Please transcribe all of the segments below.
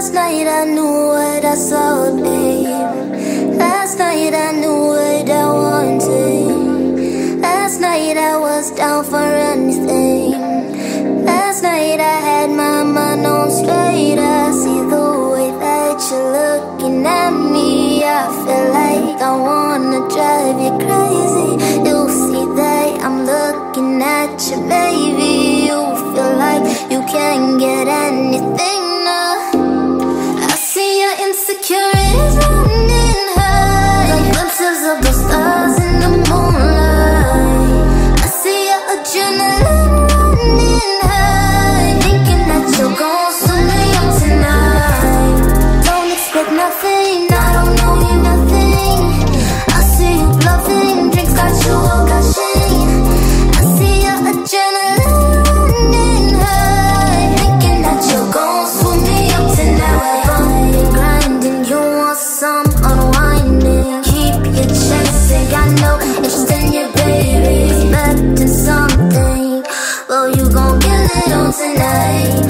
Last night I knew what I saw, babe. Last night I knew what I wanted. Last night I was down for anything. Last night I had my mind on straight. I see the way that you're looking at me. I feel like I wanna drive you crazy. You see that I'm looking at you, baby. You feel like you can't get anything. Insecurities running high. Like glimpses of the stars tonight.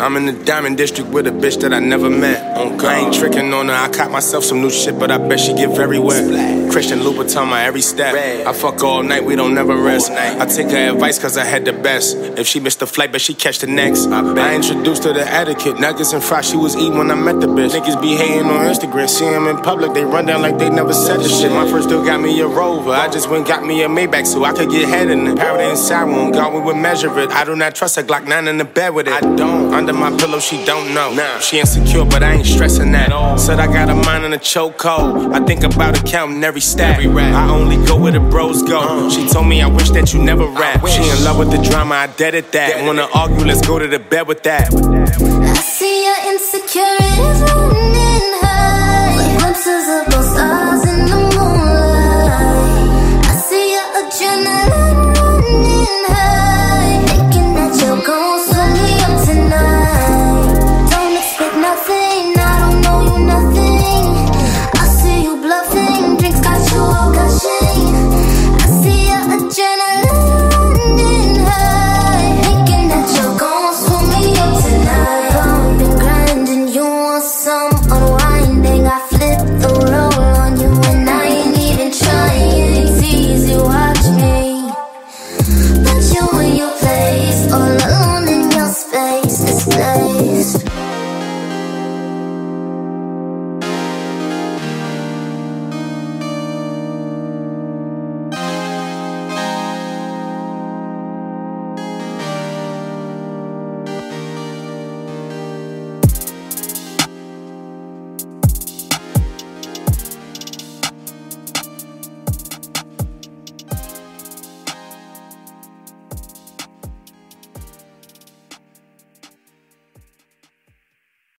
I'm in the diamond district with a bitch that I never met. I ain't tricking on her. I caught myself some new shit, but I bet she get very wet. Christian Louboutin my every step. I fuck all night, we don't never rest. I take her advice cause I had the best. If she missed the flight, but she catch the next. I introduced her to etiquette. Nuggets and fries she was eating when I met the bitch. Niggas be hating on Instagram, see them in public, they run down like they never said the shit. My first deal got me a rover. I just went got me a Maybach so I could get head in it. Powder and sour on God, we would measure it. I do not trust a Glock 9 in the bed with it. I don't. Under under my pillow, she don't know. Nah. She insecure, but I ain't stressing that. Said I got a mind in a chokehold. I think about it counting every stack. Every. I only go where the bros go. Uh. She told me I wish that you never rap. She in love with the drama, I dead at that. Dead Wanna it. argue, let's go to the bed with that. I see your insecurities running high. Like glimpses of those stars in the moonlight. I see your adrenaline running high.